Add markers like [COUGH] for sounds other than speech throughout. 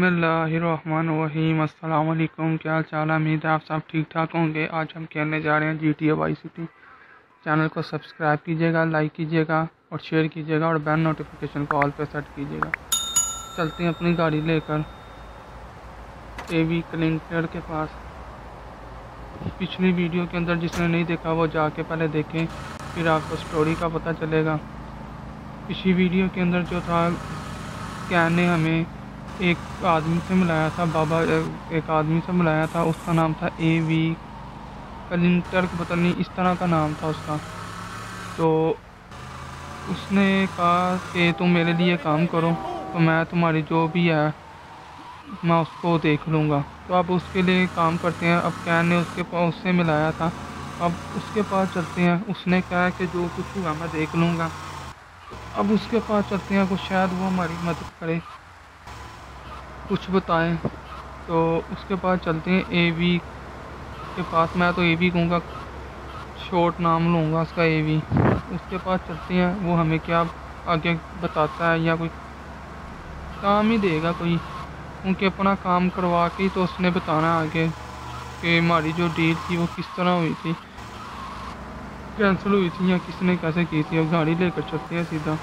बिसमीम क्या हाल चाल उम्मीद है आप सब ठीक ठाक होंगे। आज हम खेलने जा रहे हैं G T A Y city channel को सब्सक्राइब कीजिएगा, लाइक कीजिएगा और शेयर कीजिएगा और बेल नोटिफिकेशन को ऑल पे सेट कीजिएगा। चलते हैं अपनी गाड़ी लेकर। ए वी क्लिंटर के पास। पिछली वीडियो के अंदर जिसने नहीं देखा, वो जाके पहले देखें, फिर आपको स्टोरी का पता चलेगा। पिछली वीडियो के अंदर जो था, क्या ने हमें एक आदमी से मिलाया था, बाबा, एक आदमी से मिलाया था, उसका नाम था ए वी कलिंटर, पता नहीं इस तरह का नाम था उसका। तो उसने कहा कि तुम मेरे लिए काम करो तो मैं तुम्हारी जो भी है, मैं उसको देख लूँगा। तो अब उसके लिए काम करते हैं। अब कैन ने उसके पास, उससे मिलाया था। अब उसके पास चलते हैं। उसने कहा कि जो कुछ हुआ मैं देख लूँगा। अब उसके पास चलते हैं, कुछ शायद वो हमारी मदद करे। कुछ बताएँ। तो उसके पास चलते हैं ए वी के पास। मैं तो ए वी कहूँगा शॉर्ट नाम लूँगा उसका ए वी उसके पास चलते हैं, वो हमें क्या आगे बताता है या कोई काम ही देगा कोई। क्योंकि अपना काम करवा के तो उसने बताना आगे कि हमारी जो डील थी वो किस तरह हुई थी। कैंसिल हुई थी या किसने कैसे की थी। और गाड़ी लेकर चलते हैं सीधा।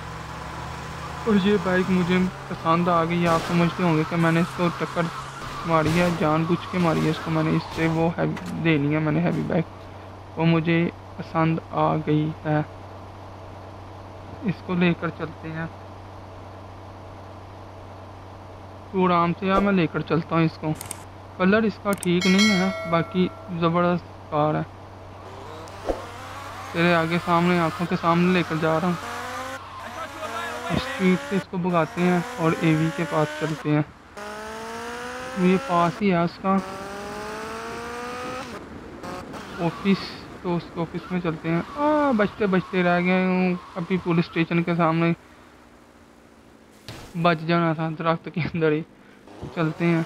और ये बाइक मुझे पसंद आ गई। है आप समझते होंगे कि मैंने इसको टक्कर मारी है जानबूझ के मारी है। इसको मैंने इससे वो हैवी देनी है, मैंने हैवी बाइक वो मुझे पसंद आ गई है। इसको लेकर चलते हैं। तू आराम से यार मैं लेकर चलता हूँ इसको। कलर इसका ठीक नहीं है, बाकी ज़बरदस्त कार है। तेरे आगे सामने आँखों के सामने लेकर जा रहा हूँ। स्ट्रीट से इसको भगाते हैं और एवी के पास चलते हैं। ये पास ही है उसका। ऑफ़िस तो उस ऑफ़िस में चलते हैं। आ बचते बचते रह गए हूँ। अभी पुलिस स्टेशन के सामने बच जाना था दरख्त के अंदर ही। चलते हैं।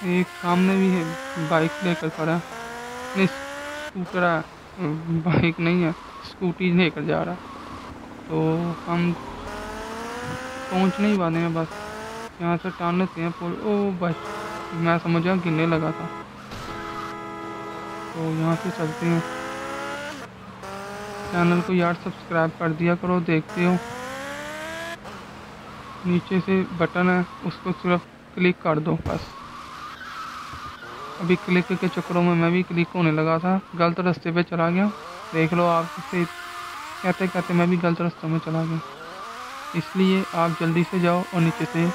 एक सामने भी है। बाइक लेकर खड़ा नहीं, स्कूटर बाइक नहीं है। स्कूटी लेकर जा रहा तो हम पहुँच नहीं पाते हैं बस। यहाँ से टान लेते हैं पुल। ओ बस, मैं समझा गिरने लगा था। तो यहाँ से चलते हैं। चैनल को यार सब्सक्राइब कर दिया करो, देखते हो। नीचे से बटन है, उसको सिर्फ़ क्लिक कर दो, बस। अभी क्लिक के चक्करों में मैं भी क्लिक होने लगा था। गलत रास्ते पे चला गया। देख लो आप इसे कहते कहते मैं भी गलत रास्तों में चला गया। इसलिए आप जल्दी से जाओ और नीचे से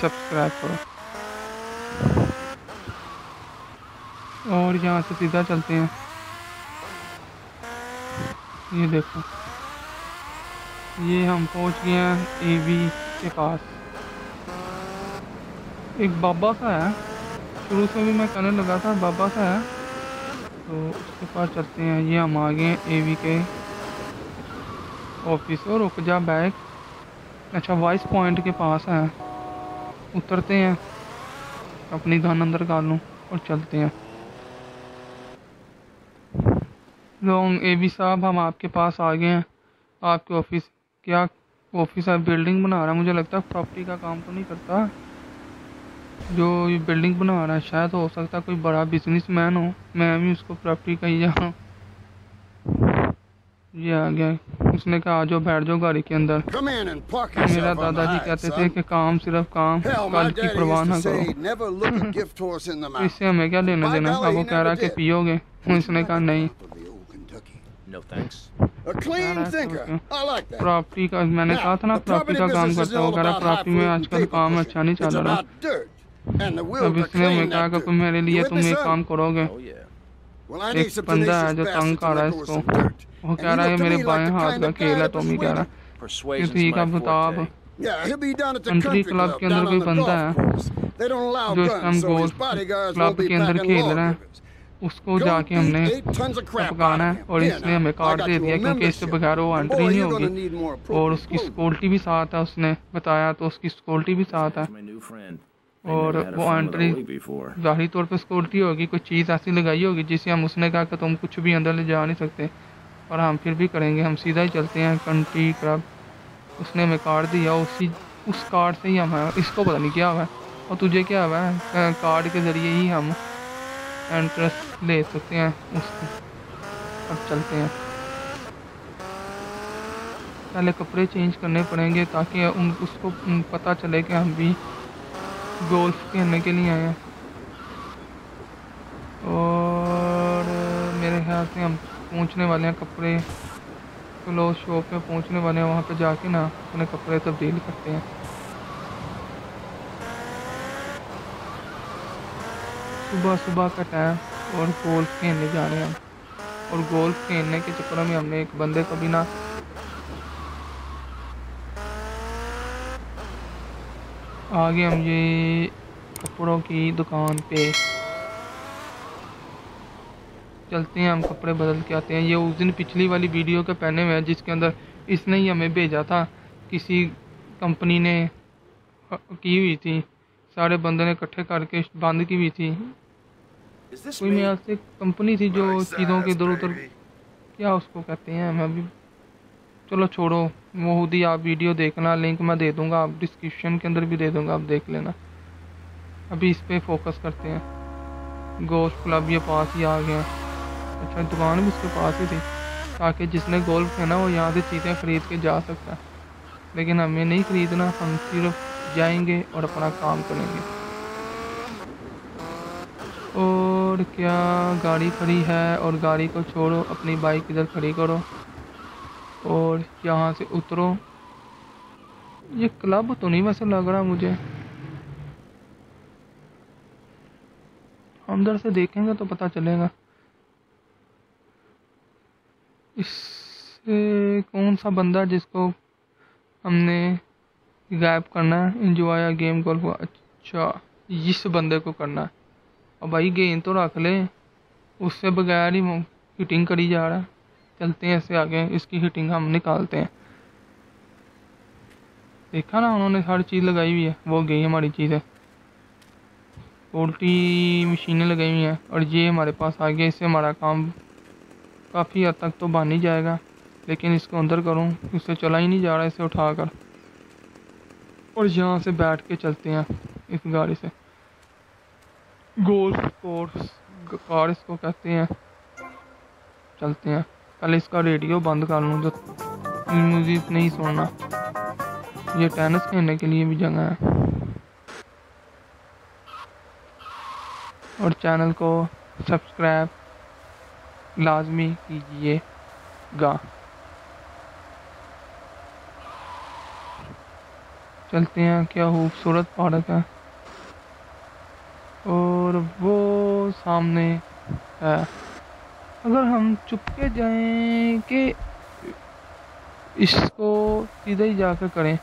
सब्सक्राइब करो। और यहाँ से सीधा चलते हैं। ये देखो। ये हम पहुँच गए हैं एवी के पास। एक बाबा सा है। शुरू से भी मैं कहने लगा था, बाबा सा है। तो उसके पास चलते हैं। ये हम आ गए हैं एवी के ऑफ़िस और रुक जा बैग। अच्छा वाइस पॉइंट के पास है। उतरते हैं। अपनी गन अंदर कर लूँ और चलते हैं। लोग ए बी साहब, हम आपके पास आ गए हैं। आपके ऑफ़िस, क्या ऑफ़िस है बिल्डिंग बना रहा है? मुझे लगता है प्रॉपर्टी का काम तो नहीं करता। जो ये बिल्डिंग बना रहा है, शायद हो सकता है कोई बड़ा बिजनेसमैन हो। मैं भी उसको प्रॉपर्टी का ही जा रहा हूँ ये आ गया। उसने कहा जो बैठ जाओ गाड़ी के अंदर। मेरा दादाजी कहते थे कि काम सिर्फ़ काम कल की परवाह ना करो। [LAUGHS] इससे हमें क्या लेना देना अब वो कह रहा कि पियोगे? उसने कहा नहीं। प्रॉपर्टी का मैंने कहा था ना प्रॉपर्टी का काम करता वो कह रहा प्रॉपर्टी में आजकल काम अच्छा नहीं चल रहा। अब इसने हमें कहा कि मेरे लिए तुम एक काम करोगे। Oh, एक बंदा है जो तंग कर रहा है इसको। वो कह रहा है मेरे बाएँ हाथ का खेल है टॉमी कह रहा। है। ठीक है बताओ कंट्री क्लब के अंदर कोई बंदा है। जो इस टाइम गोल्फ क्लब के अंदर खेल रहा है उसको जाके हमने पकाना है और इसने हमें कार्ड दे दिया क्योंकि इससे बगैर वो एंट्री नहीं होगी। और उसकी सिक्योरिटी भी साथ है उसने बताया तो उसकी सिक्योरिटी भी साथ है। और वो एंट्री ज़ाहिर तौर पर सिक्योरिटी होगी कोई चीज़ ऐसी लगाई होगी जिसे हम उसने कहा कि तुम कुछ भी अंदर ले जा नहीं सकते और हम फिर भी करेंगे, हम सीधा ही चलते हैं कंट्री क्लब उसने हमें कार्ड दिया, उसी, उस कार्ड से ही हम हैं। इसको पता नहीं क्या हुआ। है और तुझे क्या हुआ? है कार्ड के ज़रिए ही हम एंट्रेंस ले सकते हैं उसको। अब चलते हैं। पहले कपड़े चेंज करने पड़ेंगे ताकि उन, उसको पता चले कि हम भी गोल्फ खेलने के लिए आए हैं। और मेरे ख्याल से हम पहुँचने वाले हैं कपड़े। क्लोथ शॉप में पहुँचने वाले हैं, वहाँ पे जाके ना अपने कपड़े तब्दील करते हैं। सुबह सुबह का टाइम और गोल्फ खेलने जा रहे हैं। और गोल्फ खेलने के चक्कर में हमने एक बंदे को भी ना आगे हम ये कपड़ों की दुकान पे चलते हैं हम कपड़े बदल के आते हैं। ये उस दिन पिछली वाली वीडियो के पहने हुए हैं जिसके अंदर इसने ही हमें भेजा था। किसी कंपनी ने की हुई थी। सारे बंदे ने इकट्ठे करके बंद की हुई थी। कोई मेरे से कंपनी थी जो चीज़ों के इधर उधर क्या उसको कहते हैं मैं अभी चलो छोड़ो वो खुद ही आप वीडियो देखना लिंक मैं दे दूँगा आप डिस्क्रिप्शन के अंदर भी दे दूँगा आप देख लेना। अभी इस पर फोकस करते हैं। गोल्फ क्लब ये पास ही आ गया अच्छा दुकान भी उसके पास ही थी, ताकि जिसने गोल्फ खेलना वो यहाँ से चीज़ें ख़रीद के जा सकता है। लेकिन हमें नहीं ख़रीदना, हम सिर्फ़ जाएँगे और अपना काम करेंगे। और क्या गाड़ी खड़ी है और गाड़ी को छोड़ो, अपनी बाइक इधर खड़ी करो और यहाँ से उतरो। ये क्लब तो नहीं वैसे लग रहा मुझे। अंदर से देखेंगे तो पता चलेगा इससे कौन सा बंदा जिसको हमने गायब करना है इंजॉय गेम गोल्फ अच्छा इस बंदे को करना है। और भाई गेंद तो रख ले। उससे बगैर ही हिटिंग करी जा रहा है। चलते हैं ऐसे आगे। इसकी हिटिंग हम निकालते हैं। देखा ना उन्होंने हर चीज़ लगाई हुई है। वो गई हमारी चीज़ें। पोल्ट्री मशीनें लगाई हुई हैं। और ये हमारे पास आ गया। इससे हमारा काम काफ़ी हद तक तो बन ही जाएगा। लेकिन इसको अंदर करूँ इससे चला ही नहीं जा रहा, इसे उठाकर। और यहाँ से बैठ के चलते हैं इस गाड़ी से। गोल्फ कोर्स कार इसको कहते हैं। चलते हैं। पहले इसका रेडियो बंद कर लूँ तो म्यूज़िक नहीं सुनना। ये टेनिस खेलने के लिए भी जगह है। और चैनल को सब्सक्राइब लाजमी कीजिएगा। चलते हैं, क्या खूबसूरत पार्क है। और वो सामने है। अगर हम चुपके जाएँ कि इसको सीधे ही जाकर करें,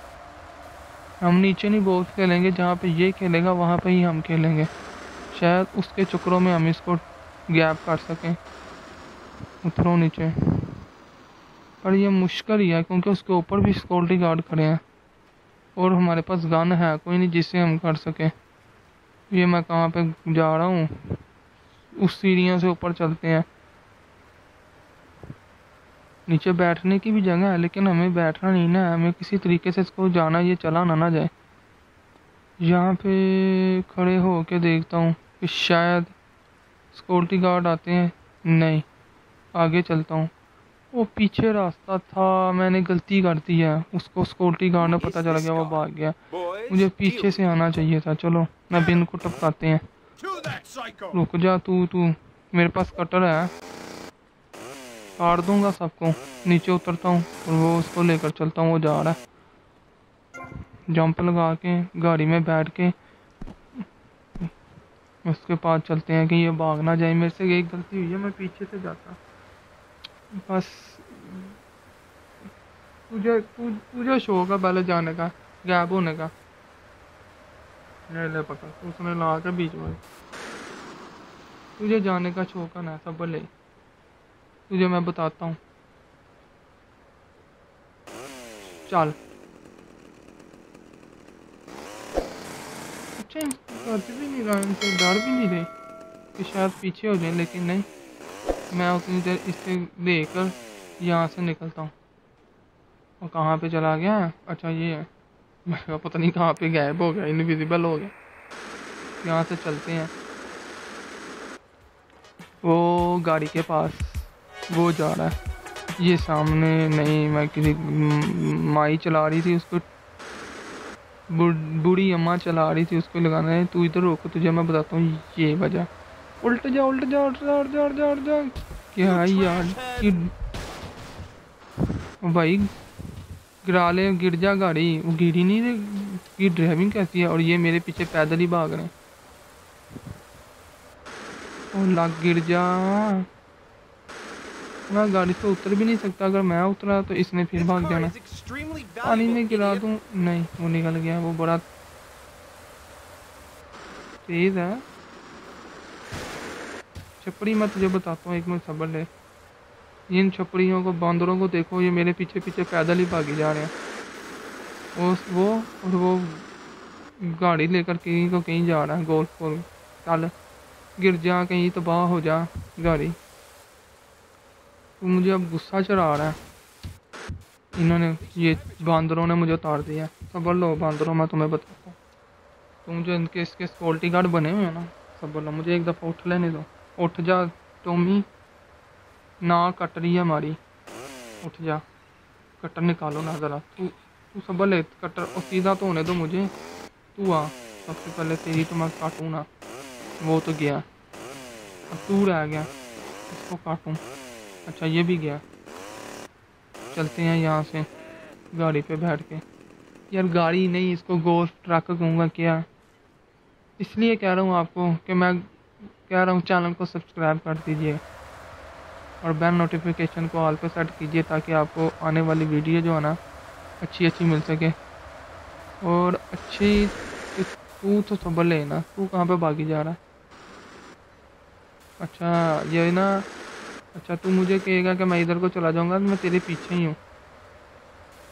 हम नीचे नहीं बोल खेलेंगे, जहाँ पे ये खेलेगा, वहाँ पे ही हम खेलेंगे। शायद उसके चक्रों में हम इसको गैप कर सकें। उतरो नीचे। पर ये मुश्किल ही है, क्योंकि उसके ऊपर भी सिक्योरिटी गार्ड खड़े हैं। और हमारे पास गन है, कोई नहीं जिससे हम कर सकें। ये मैं कहाँ पे जा रहा हूँ? उस सीढ़ियों से ऊपर चलते हैं। नीचे बैठने की भी जगह है, लेकिन हमें बैठना नहीं ना है। हमें किसी तरीके से इसको जाना, ये चला ना ना जाए। यहाँ पे खड़े हो के देखता हूँ कि शायद सिक्योरिटी गार्ड आते हैं। नहीं, आगे चलता हूँ। वो पीछे रास्ता था मैंने गलती कर दी है। उसको सिक्योरिटी गार्ड ने पता चल गया वो भाग गया। मुझे पीछे से आना चाहिए था। चलो मैं बिन को टपकाते हैं। रुक जा तू तू। मेरे पास कटर है। काट दूँगा सबको। नीचे उतरता हूँ और वो उसको लेकर चलता हूँ वो जा रहा है। जंप लगा के गाड़ी में बैठ के। उसके पास चलते हैं कि ये भाग ना जाए मेरे से एक गलती हुई है मैं पीछे से जाता। बस तुझे तुझे शौक है पहले जाने का गैप होने का। नहीं ले पता उसने ला के बीच में। तुझे जाने का शौक है ना सब ले। तुझे मैं बताता हूँ। चल। अच्छा भी नहीं रहा डर भी नहीं रहे कि शायद पीछे हो जाए, लेकिन नहीं। मैं उतनी देर इसे लेकर यहाँ से निकलता हूँ। और कहाँ पे चला गया अच्छा ये है। मैं पता नहीं कहाँ पे गायब हो गया इनविजिबल हो गया। यहाँ से चलते हैं। वो गाड़ी के पास, वो जा रहा है। ये सामने नहीं, मैं किसी माई चला रही थी उसको। बूढ़ी अम्मा चला रही थी उसको लगाना। है तू इधर रोक, तुझे मैं बताता हूँ, ये वजह। उल्ट जा उल्ट जा उल्ट जा उल्ट जा उल्ट जा उल्ट जा क्या यार कि भाई गिरा ले गिर जा गाड़ी। वो गिरी नहीं रही की ड्राइविंग कैसी है? और ये मेरे पीछे पैदल ही भाग रहे हैं। और लग गिर जा। मैं गाड़ी से उतर भी नहीं सकता अगर मैं उतरा तो इसने फिर भाग जाना। पानी में गिरा दूँ? नहीं वो निकल गया वो बड़ा तेज है। छपड़ी मैं तुझे बताता हूँ, एक मिनट सबर ले। इन छपड़ियों को, बंदरों को देखो, ये मेरे पीछे पीछे पैदल ही भागे जा रहे हैं। उस, वो, और वो गाड़ी लेकर कहीं को कहीं जा रहा है गोल्फ को चल गिर जा, कहीं तबाह हो जा, गाड़ी। तो मुझे अब गुस्सा चढ़ा रहा है। इन्होंने, ये बांदरों ने मुझे उतार दिया। सबर लो, बांदरों, मैं तुम्हें बताता हूँ। तुम जो इनके, इसके सिक्योरिटी गार्ड बने हुए हैं ना सबर लो, मुझे एक दफ़ा उठ लेने दो। उठ जा टोमी ना कट रही है हमारी उठ जा कटर निकालो ना ज़रा तू तू सबर ले कटर और सीधा तो होने दो मुझे तू आ सबसे पहले तेरी तो मैं काटूँ ना वो तो गया अब तू रह गया इसको काटूँ अच्छा ये भी गया चलते हैं यहाँ से गाड़ी पे बैठ के यार गाड़ी नहीं इसको गोश्त ट्रक कहूँगा क्या इसलिए कह रहा हूँ आपको कि मैं कह रहा हूँ चैनल को सब्सक्राइब कर दीजिए और बेल नोटिफिकेशन को ऑल पे सेट कीजिए ताकि आपको आने वाली वीडियो जो है ना अच्छी अच्छी मिल सके। और अच्छी तू तो सबर लेना तू कहाँ पे भागी जा रहा है? अच्छा ये ना अच्छा तू मुझे कहेगा कि मैं इधर को चला जाऊँगा तो मैं तेरे पीछे ही हूँ।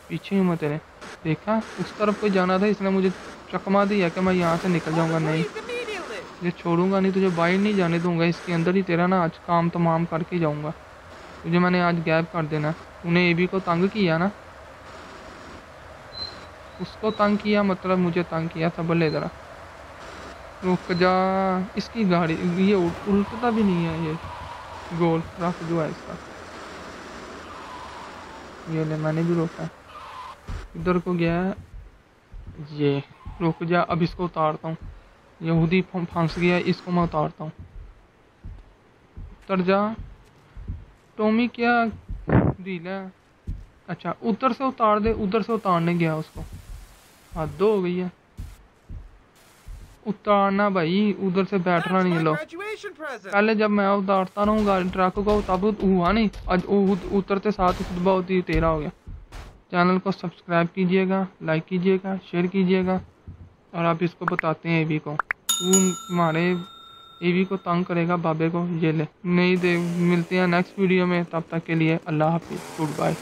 पीछे ही हूँ मैं तेरे। देखा? उस तरफ़ कोई जाना था, इसने मुझे चकमा दिया कि मैं यहाँ से निकल जाऊँगा, नहीं। ये छोड़ूँगा नहीं, तुझे बाहर नहीं जाने दूँगा। इसके अंदर ही तेरा ना आज काम तमाम करके जाऊँगा। तुझे मैंने आज गैप कर देना तूने ए बी को तंग किया ना? उसको तंग किया मतलब मुझे तंग किया था ले ज़रा। रुक जा, इसकी गाड़ी, ये उल्टता भी नहीं है ये। गोल रफ जो है इसका। ये ले, मैंने भी रोका। इधर को गया ये, रुक जा, अब इसको उतारता हूँ। यहूदी फंस गया, इसको मैं उतारता हूँ। उतर जा। टोमी क्या डील है? अच्छा उधर से उतार दे, उधर से उतारने गया उसको। हद हो गई है। उतारना भाई, उधर से बैठना नहीं लो। पहले जब मैं उतारता रहूँ गाड़ी ट्रक को तब हुआ नहीं। आज उतरते साथ ही खुतबा होती तेरा हो गया। चैनल को सब्सक्राइब कीजिएगा, लाइक कीजिएगा, शेयर कीजिएगा, और आप इसको बताते हैं एवी को। तू हमारे ईवी को तंग करेगा बाबे को ये ले नहीं दे, मिलते हैं नेक्स्ट वीडियो में, तब तक के लिए अल्लाह हाफिज़ गुड बाय